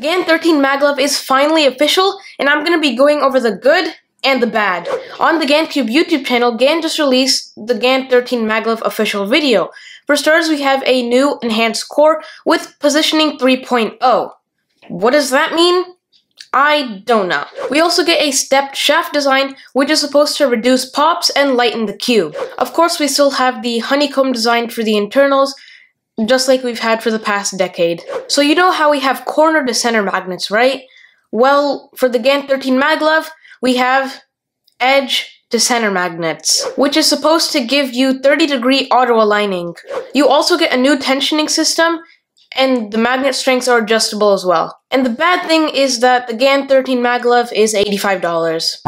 GAN 13 maglev is finally official, and I'm going to be going over the good and the bad. On the GANcube YouTube channel, GAN just released the GAN 13 maglev official video. For starters, we have a new enhanced core with positioning 3.0. What does that mean? I don't know. We also get a stepped shaft design, which is supposed to reduce pops and lighten the cube. Of course, we still have the honeycomb design for the internals, just like we've had for the past decade. So you know how we have corner to center magnets, right? Well, for the GAN 13 maglev, we have edge to center magnets, which is supposed to give you 30 degree auto aligning. You also get a new tensioning system, and the magnet strengths are adjustable as well. And the bad thing is that the GAN 13 maglev is $85.